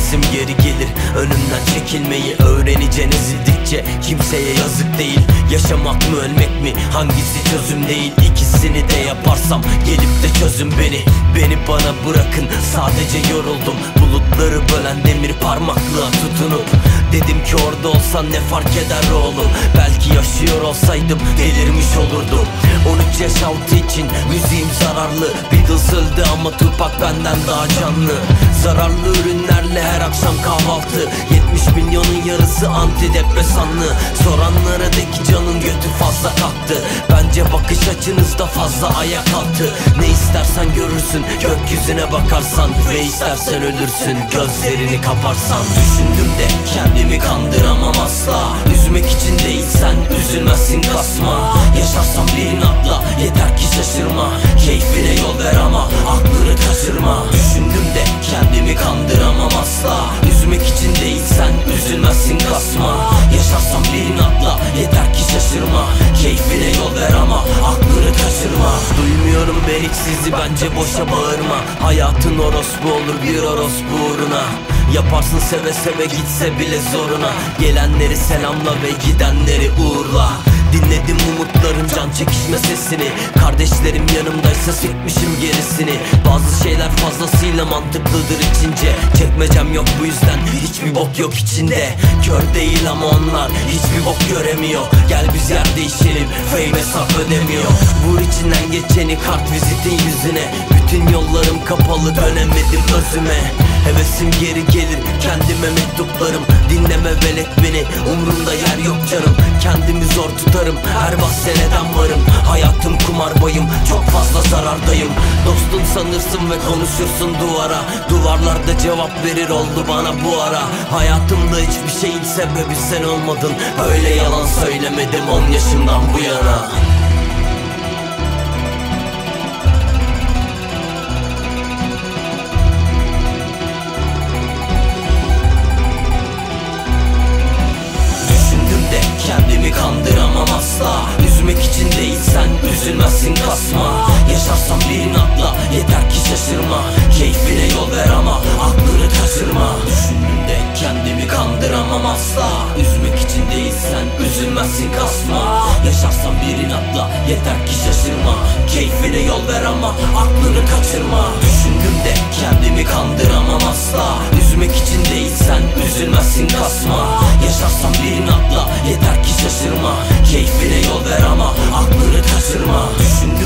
Hevesim geri gelir. Önümden çekilmeyi öğreneceğiniz izledikçe Kimseye yazık değil. Yaşamak mı ölmek mi hangisi çözüm değil? İkisini de yaparsam gelip de çözün beni. Beni bana bırakın sadece yoruldum. Bulutları bölen demir parmaklığa tutunup Dedim ki orada olsan ne fark eder oğlum? Belki yaşıyor olsaydım delirmiş olurdum. 13 yaş altı için müziğim zararlı. Beatles öldü ama Tupac benden daha canlı. Zararlı her akşam kahvaltı. 70 milyonun yarısı antidepresanlı. Soranlara de ki canın götü fazla kalktı. Bence bakış açınızda fazla ayak altı. Ne istersen görürsün gökyüzüne bakarsan. Ve istersen ölürsün gözlerini kaparsan. Düşündüm de kendimi kandıramam asla kasma Yaşarsam bir inatla. Yeter ki şaşırma Keyfine yol ver ama aklını kaçırma. Duymuyorum ben hiç sizi bence boşa bağırma. Hayatın orospu olur bir orospu uğruna. Yaparsın seve seve gitse bile zoruna. Gelenleri selamla ve gidenleri uğurla Dinledim umutların can çekişme sesini. Kardeşlerim yanımdaysa sikmişim gerisini. Bazı şeyler fazlasıyla mantıklıdır içince. Çekmecem yok bu yüzden hiçbir bok yok içinde. Kör değil ama onlar hiçbir bok göremiyor. Gel biz yer değişelim fame hesap ödemiyor. Vur içinden geçeni kart vizitin yüzüne. Bütün yollarım kapalı dönemedim özüme. Hevesim geri gelir kendime mektuplarım. Dinleme velet beni canım Tutarım her bahseneden varım. Hayatım kumar bayım çok fazla zarardayım. Dostun sanırsın ve konuşursun duvara. Duvarlarda cevap verir oldu bana bu ara. Hayatımda hiçbir şeyin sebebi sen olmadın. Öyle yalan söylemedim 10 yaşımdan bu yana sen üzülmezsin kasma. Yaşarsam bir inatla yeter ki şaşırma. Keyfine yol ver ama aklını kaçırma. Düşündüm de kendimi kandıramam asla. Üzmek için değil sen üzülmezsin kasma. Yaşarsam bir inatla yeter ki şaşırma. Keyfine yol ver ama aklını kaçırma. Düşündüm